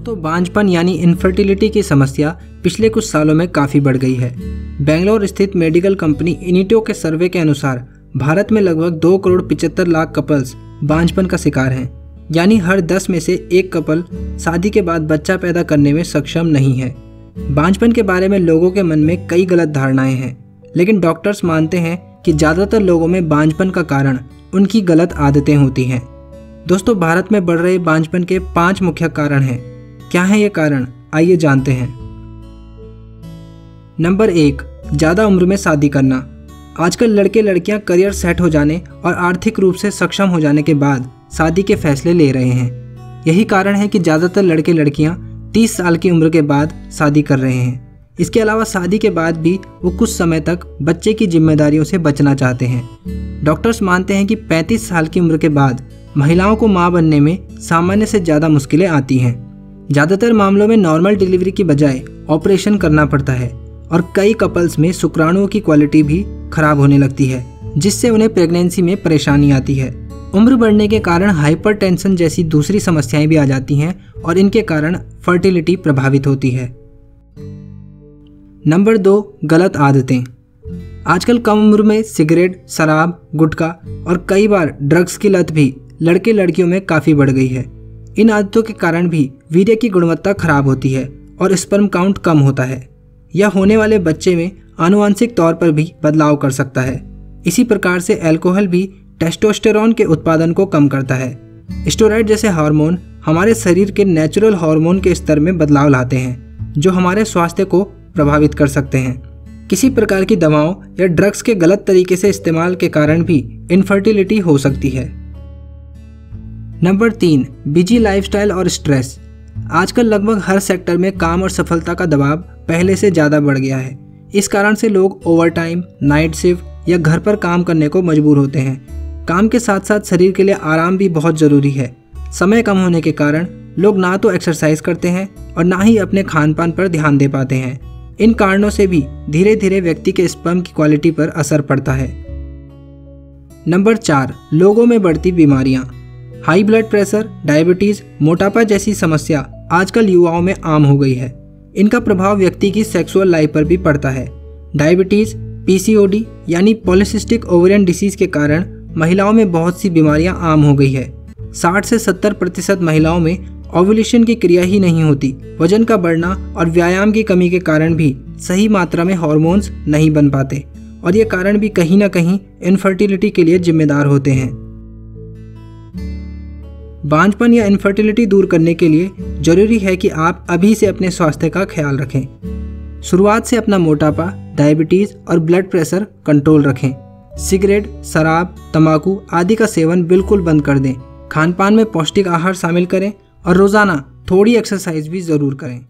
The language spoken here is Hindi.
दोस्तों, बांझपन यानी इनफर्टिलिटी की समस्या पिछले कुछ सालों में काफ़ी बढ़ गई है। बेंगलोर स्थित मेडिकल कंपनी इनिटो के सर्वे के अनुसार, भारत में लगभग दो करोड़ पिचहत्तर लाख कपल्स बांझपन का शिकार हैं। यानी हर दस में से एक कपल शादी के बाद बच्चा पैदा करने में सक्षम नहीं है। बांझपन के बारे में लोगों के मन में कई गलत धारणाएँ हैं, लेकिन डॉक्टर्स मानते हैं कि ज़्यादातर लोगों में बांझपन का कारण उनकी गलत आदतें होती हैं। दोस्तों, भारत में बढ़ रहे बांझपन के पाँच मुख्य कारण हैं। क्या है ये कारण? आइए जानते हैं। नंबर एक, ज़्यादा उम्र में शादी करना। आजकल लड़के लड़कियाँ करियर सेट हो जाने और आर्थिक रूप से सक्षम हो जाने के बाद शादी के फैसले ले रहे हैं। यही कारण है कि ज़्यादातर लड़के लड़कियाँ 30 साल की उम्र के बाद शादी कर रहे हैं। इसके अलावा शादी के बाद भी वो कुछ समय तक बच्चे की जिम्मेदारियों से बचना चाहते हैं। डॉक्टर्स मानते हैं कि 35 साल की उम्र के बाद महिलाओं को माँ बनने में सामान्य से ज़्यादा मुश्किलें आती हैं। ज़्यादातर मामलों में नॉर्मल डिलीवरी की बजाय ऑपरेशन करना पड़ता है और कई कपल्स में शुक्राणुओं की क्वालिटी भी खराब होने लगती है, जिससे उन्हें प्रेगनेंसी में परेशानी आती है। उम्र बढ़ने के कारण हाइपरटेंशन जैसी दूसरी समस्याएँ भी आ जाती हैं और इनके कारण फर्टिलिटी प्रभावित होती है। नंबर दो, गलत आदतें। आजकल कम उम्र में सिगरेट, शराब, गुटखा और कई बार ड्रग्स की लत भी लड़के लड़कियों में काफ़ी बढ़ गई है। इन आदतों के कारण भी वीर्य की गुणवत्ता खराब होती है और स्पर्म काउंट कम होता है यह होने वाले बच्चे में आनुवंशिक तौर पर भी बदलाव कर सकता है। इसी प्रकार से अल्कोहल भी टेस्टोस्टेरॉन के उत्पादन को कम करता है। स्टोराइड जैसे हार्मोन हमारे शरीर के नेचुरल हार्मोन के स्तर में बदलाव लाते हैं, जो हमारे स्वास्थ्य को प्रभावित कर सकते हैं। किसी प्रकार की दवाओं या ड्रग्स के गलत तरीके से इस्तेमाल के कारण भी इनफर्टिलिटी हो सकती है। नंबर तीन, बिज़ी लाइफस्टाइल और स्ट्रेस। आजकल लगभग हर सेक्टर में काम और सफलता का दबाव पहले से ज़्यादा बढ़ गया है। इस कारण से लोग ओवर टाइम नाइट शिफ्ट या घर पर काम करने को मजबूर होते हैं। काम के साथ साथ शरीर के लिए आराम भी बहुत ज़रूरी है। समय कम होने के कारण लोग ना तो एक्सरसाइज करते हैं और ना ही अपने खान पान पर ध्यान दे पाते हैं। इन कारणों से भी धीरे धीरे व्यक्ति के स्पर्म की क्वालिटी पर असर पड़ता है। नंबर चार, लोगों में बढ़ती बीमारियाँ। हाई ब्लड प्रेशर, डायबिटीज़, मोटापा जैसी समस्या आजकल युवाओं में आम हो गई है। इनका प्रभाव व्यक्ति की सेक्सुअल लाइफ पर भी पड़ता है। डायबिटीज़ पीसीओडी यानी पॉलिसिस्टिक ओवरियन डिसीज के कारण महिलाओं में बहुत सी बीमारियाँ आम हो गई है। 60 से 70 प्रतिशत महिलाओं में ओवुलेशन की क्रिया ही नहीं होती। वज़न का बढ़ना और व्यायाम की कमी के कारण भी सही मात्रा में हॉर्मोन्स नहीं बन पाते। और ये कारण भी कहीं ना कहीं इनफर्टिलिटी के लिए जिम्मेदार होते हैं। बांझपन या इनफर्टिलिटी दूर करने के लिए ज़रूरी है कि आप अभी से अपने स्वास्थ्य का ख्याल रखें। शुरुआत से अपना मोटापा डायबिटीज़ और ब्लड प्रेशर कंट्रोल रखें। सिगरेट शराब, तंबाकू आदि का सेवन बिल्कुल बंद कर दें। खान पान में पौष्टिक आहार शामिल करें और रोज़ाना थोड़ी एक्सरसाइज भी ज़रूर करें।